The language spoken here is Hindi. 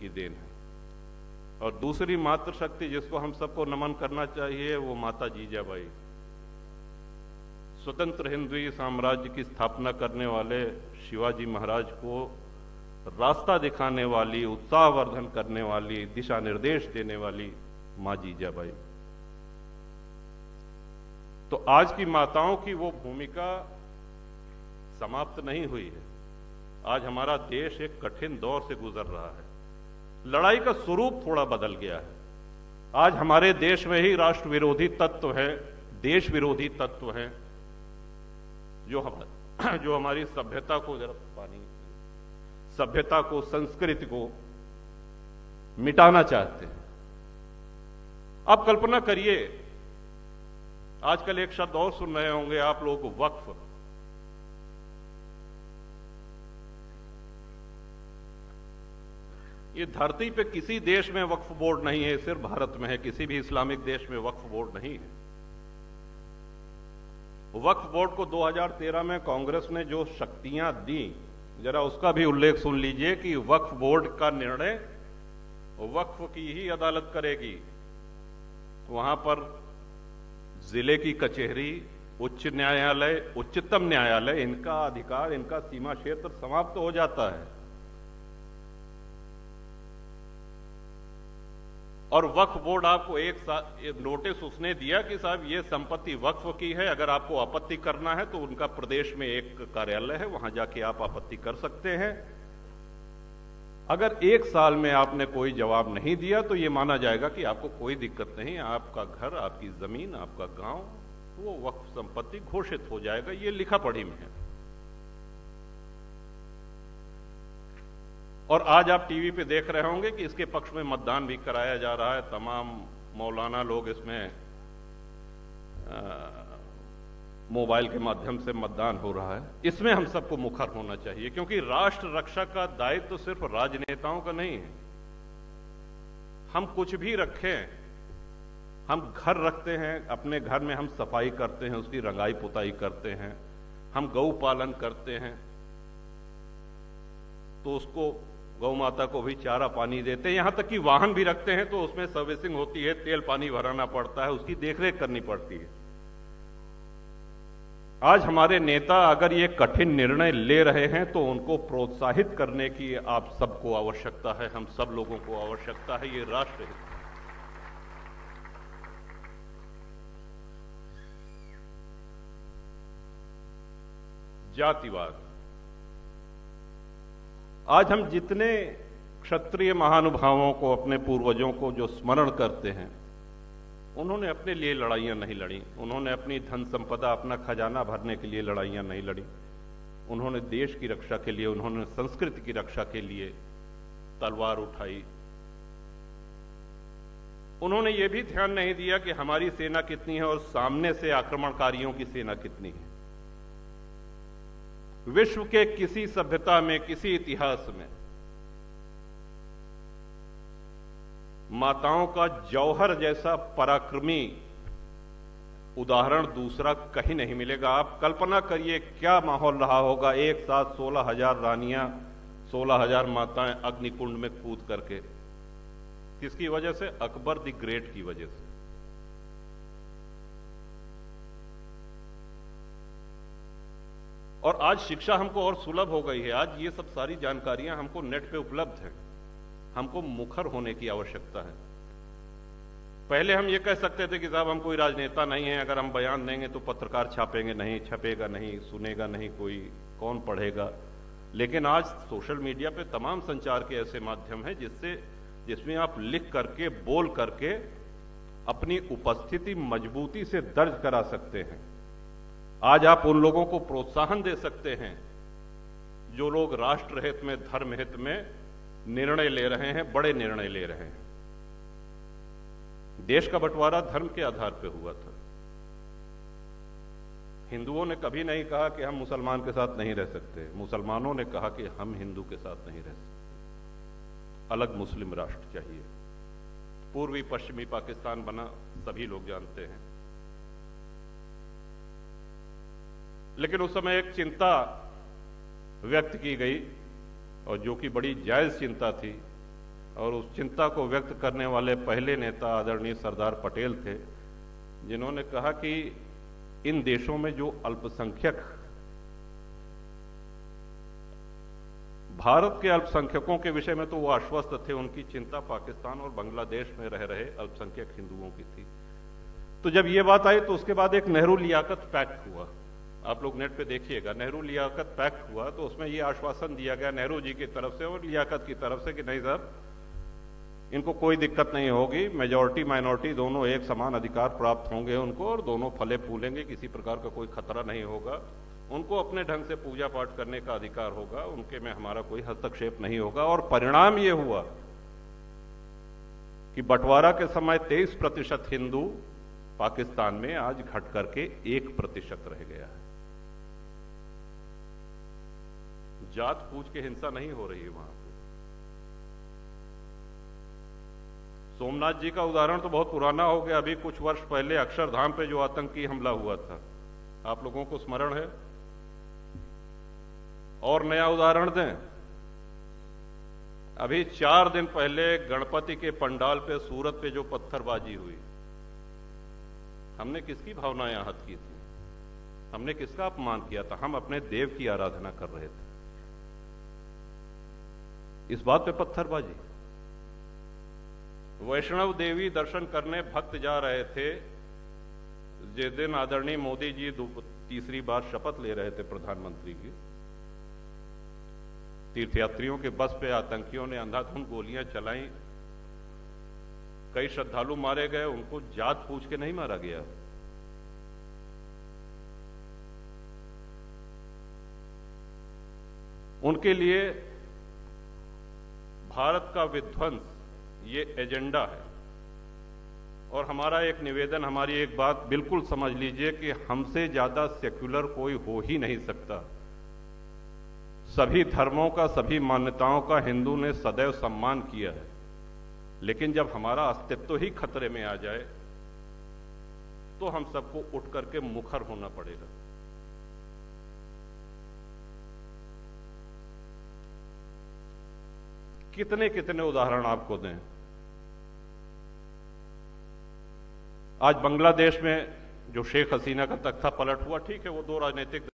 की देन है। और दूसरी मातृशक्ति जिसको हम सबको नमन करना चाहिए, वो माता जीजाबाई। स्वतंत्र हिंदुई साम्राज्य की स्थापना करने वाले शिवाजी महाराज को रास्ता दिखाने वाली, उत्साहवर्धन करने वाली, दिशा निर्देश देने वाली माँ जीजाबाई। तो आज की माताओं की वो भूमिका समाप्त नहीं हुई है। आज हमारा देश एक कठिन दौर से गुजर रहा है। लड़ाई का स्वरूप थोड़ा बदल गया है। आज हमारे देश में ही राष्ट्र विरोधी तत्व है देश विरोधी तत्व है, जो हम, जो हमारी सभ्यता को जरा पानी, सभ्यता को, संस्कृति को मिटाना चाहते हैं। आप कल्पना करिए, आजकल एक शब्द और सुन रहे होंगे, आप लोग वक्फ। ये धरती पे किसी देश में वक्फ बोर्ड नहीं है, सिर्फ़ भारत में है, किसी भी इस्लामिक देश में वक्फ बोर्ड नहीं है। वक्फ बोर्ड को 2013 में कांग्रेस ने जो शक्तियाँ दी, जरा उसका भी उल्लेख सुन लीजिए कि वक्फ बोर्ड का निर्णय वक्फ की ही अदालत करेगी। वहाँ पर ज़िले की कचहरी, उच्च न्यायालय, उच्चतम न्यायालय, इनका अधिकार, इनका सीमा क्षेत्र समाप्त हो जाता है। और वक्फ बोर्ड आपको एक, एक नोटिस उसने दिया कि साहब ये संपत्ति वक्फ की है अगर आपको आपत्ति करना है तो उनका प्रदेश में एक कार्यालय है वहाँ जाके आप आपत्ति कर सकते हैं। अगर एक साल में आपने कोई जवाब नहीं दिया तो ये माना जाएगा कि आपको कोई दिक्कत नहीं आपका घर आपकी ज़मीन आपका गाँव वो वक्फ संपत्ति घोषित हो जाएगा ये लिखा पढ़ी में है। और आज आप टीवी पे देख रहे होंगे कि इसके पक्ष में मतदान भी कराया जा रहा है। तमाम मौलाना लोग इसमें मोबाइल के माध्यम से मतदान हो रहा है। इसमें हम सबको मुखर होना चाहिए, क्योंकि राष्ट्र रक्षा का दायित्व तो सिर्फ़ राजनेताओं का नहीं है। हम कुछ भी रखें, हम घर रखते हैं, अपने घर में हम सफ़ाई करते हैं, उसकी रंगाई पुताई करते हैं, हम गौ पालन करते हैं तो उसको गौ माता को भी चारा पानी देते हैं। यहाँ तक कि वाहन भी रखते हैं तो उसमें सर्विसिंग होती है, तेल पानी भराना पड़ता है, उसकी देखरेख करनी पड़ती है। आज हमारे नेता अगर ये कठिन निर्णय ले रहे हैं तो उनको प्रोत्साहित करने की आप सबको आवश्यकता है, हम सब लोगों को आवश्यकता है, ये राष्ट्र हित। जातिवाद। आज हम जितने क्षत्रिय महानुभावों को, अपने पूर्वजों को जो स्मरण करते हैं, उन्होंने अपने लिए लड़ाइयाँ नहीं लड़ी। उन्होंने अपनी धन संपदा, अपना खजाना भरने के लिए लड़ाइयाँ नहीं लड़ी। उन्होंने देश की रक्षा के लिए, उन्होंने संस्कृति की रक्षा के लिए तलवार उठाई। उन्होंने ये भी ध्यान नहीं दिया कि हमारी सेना कितनी है और सामने से आक्रमणकारियों की सेना कितनी है। विश्व के किसी सभ्यता में, किसी इतिहास में, माताओं का जौहर जैसा पराक्रमी उदाहरण दूसरा कहीं नहीं मिलेगा। आप कल्पना करिए, क्या माहौल रहा होगा एक साथ सोलह हज़ार रानियाँ, सोलह हज़ार माताएँ अग्निकुंड में कूद करके। किसकी वजह से? अकबर द ग्रेट की वजह से। और आज शिक्षा हमको और सुलभ हो गई है। आज ये सब सारी जानकारियाँ हमको नेट पे उपलब्ध है। हमको मुखर होने की आवश्यकता है। पहले हम ये कह सकते थे कि साहब, हम कोई राजनेता नहीं है। अगर हम बयान देंगे तो पत्रकार छापेंगे नहीं, छपेगा नहीं, सुनेगा नहीं कोई, कौन पढ़ेगा? लेकिन आज सोशल मीडिया पे तमाम संचार के ऐसे माध्यम हैं जिससे, जिसमें आप लिख करके, बोल करके अपनी उपस्थिति मजबूती से दर्ज करा सकते हैं। आज आप उन लोगों को प्रोत्साहन दे सकते हैं जो लोग राष्ट्र हित में धर्म हित में निर्णय ले रहे हैं, बड़े निर्णय ले रहे हैं। देश का बंटवारा धर्म के आधार पर हुआ था। हिंदुओं ने कभी नहीं कहा कि हम मुसलमान के साथ नहीं रह सकते। मुसलमानों ने कहा कि हम हिंदू के साथ नहीं रह सकते। अलग मुस्लिम राष्ट्र चाहिए। पूर्वी पश्चिमी पाकिस्तान बना, सभी लोग जानते हैं। लेकिन उस समय एक चिंता व्यक्त की गई और जो कि बड़ी जायज़ चिंता थी। और उस चिंता को व्यक्त करने वाले पहले नेता आदरणीय सरदार पटेल थे, जिन्होंने कहा कि इन देशों में जो अल्पसंख्यक भारत के अल्पसंख्यकों के विषय में तो वो आश्वस्त थे, उनकी चिंता पाकिस्तान और बांग्लादेश में रह रहे अल्पसंख्यक हिंदुओं की थी। तो जब ये बात आई तो उसके बाद एक नेहरू लियाकत पैक्ट हुआ। आप लोग नेट पे देखिएगा, नेहरू लियाकत पैक्ट हुआ तो उसमें ये आश्वासन दिया गया नेहरू जी की तरफ़ से और लियाकत की तरफ़ से कि नहीं सर, इनको कोई दिक्कत नहीं होगी मेजोरिटी माइनॉरिटी दोनों एक समान अधिकार प्राप्त होंगे उनको और दोनों फले फूलेंगे, किसी प्रकार का कोई खतरा नहीं होगा। उनको अपने ढंग से पूजा पाठ करने का अधिकार होगा, उनके में हमारा कोई हस्तक्षेप नहीं होगा और परिणाम ये हुआ कि बंटवारा के समय 23 प्रतिशत हिंदू पाकिस्तान में आज घट करके एक प्रतिशत रह गया है। जात पूछ के हिंसा नहीं हो रही है वहाँ पे। सोमनाथ जी का उदाहरण तो बहुत पुराना हो गया। अभी कुछ वर्ष पहले अक्षरधाम पे जो आतंकी हमला हुआ था। आप लोगों को स्मरण है? और नया उदाहरण दें। अभी चार दिन पहले गणपति के पंडाल पे, सूरत पे जो पत्थरबाजी हुई, हमने किसकी भावनाएँ आहत की थी? हमने किसका अपमान किया था? हम अपने देव की आराधना कर रहे थे। इस बात पे पत्थरबाजी। वैष्णव देवी दर्शन करने भक्त जा रहे थे। जिस दिन आदरणीय मोदी जी तीसरी बार शपथ ले रहे थे प्रधानमंत्री की। तीर्थयात्रियों के बस पे आतंकियों ने अंधाधुंध गोलियाँ चलाई। कई श्रद्धालु मारे गए, उनको जात पूछ के नहीं मारा गया। उनके लिए भारत का विध्वंस, ये एजेंडा है। और हमारा एक निवेदन, हमारी एक बात बिल्कुल समझ लीजिए कि हमसे ज़्यादा सेक्युलर कोई हो ही नहीं सकता। सभी धर्मों का, सभी मान्यताओं का हिंदू ने सदैव सम्मान किया है। लेकिन जब हमारा अस्तित्व ही खतरे में आ जाए तो हम सबको उठ करके मुखर होना पड़ेगा। कितने कितने उदाहरण आपको दें? आज बांग्लादेश में जो शेख हसीना का तख्ता पलट हुआ, ठीक है, वो दो राजनीतिक